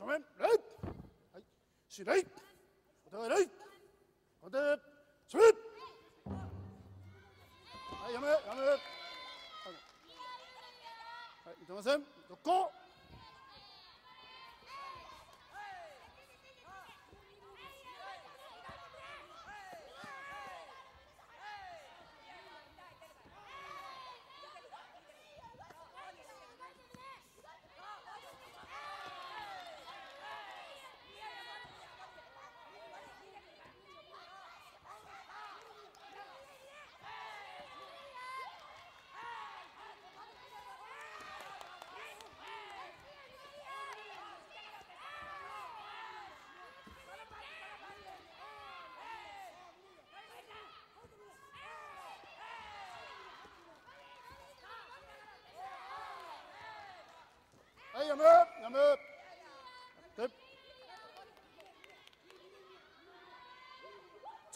正面礼はいし礼お互い礼お互い正面はいやめやめはいいけません？続行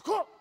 course.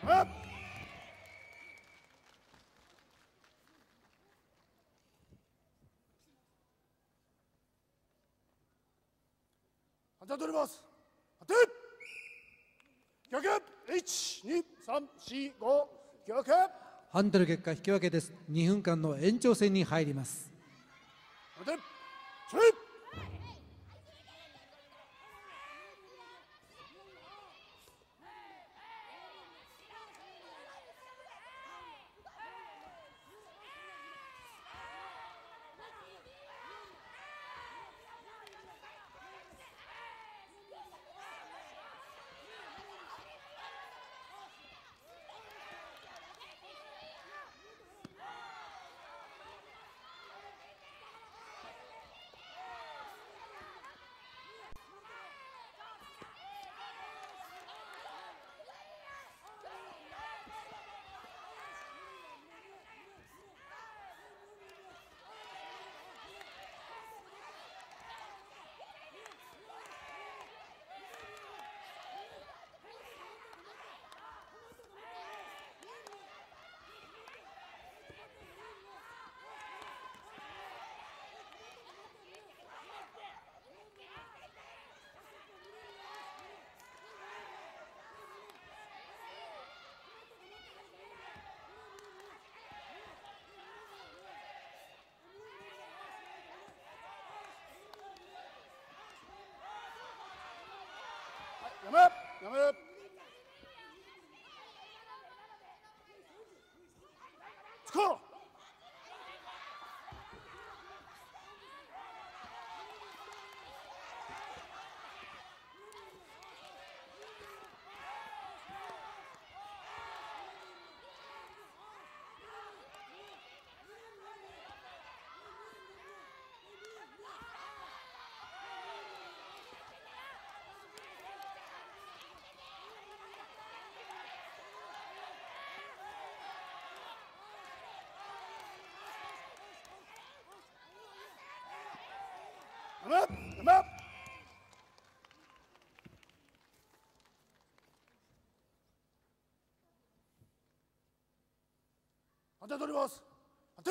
つこやめ判定取ります。判定逆一二三四五逆判定の結果引き分けです。2分間の延長戦に入ります。判定それやめやめつこ判定取ります判定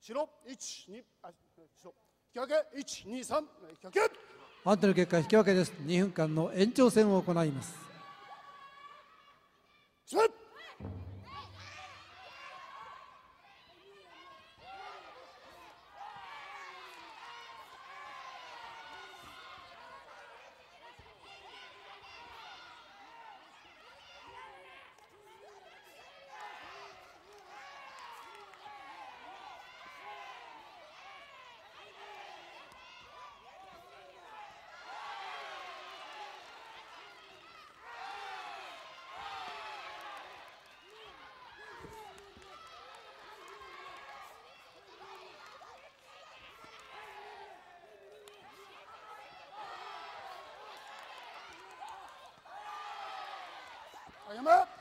白一二あ白引き分け一二三引き分け判定の結果引き分けです2分間の延長戦を行いますそれ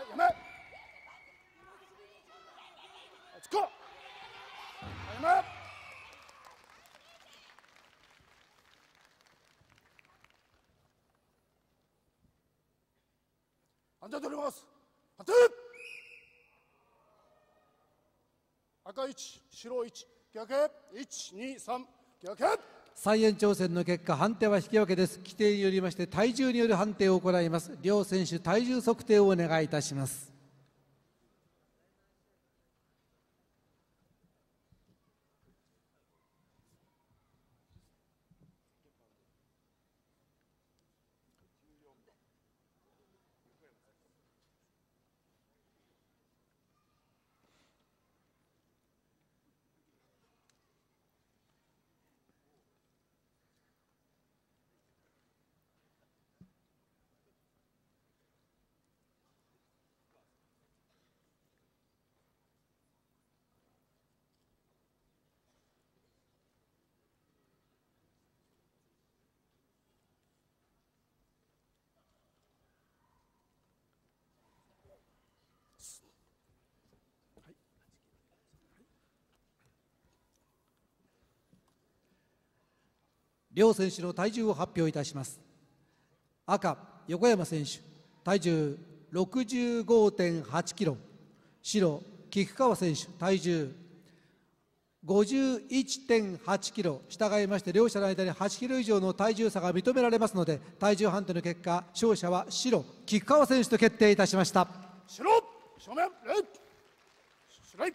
はいやめ。はいつかはいやめ。判定取ります判定赤1白1逆123逆再延長戦の結果判定は引き分けです。規定によりまして体重による判定を行います。両選手体重測定をお願いいたします。両選手の体重を発表いたします。赤横山選手体重65.8キロ。白菊川選手体重51.8キロ。従いまして両者の間に8キロ以上の体重差が認められますので体重判定の結果勝者は白菊川選手と決定いたしました。白正面礼白い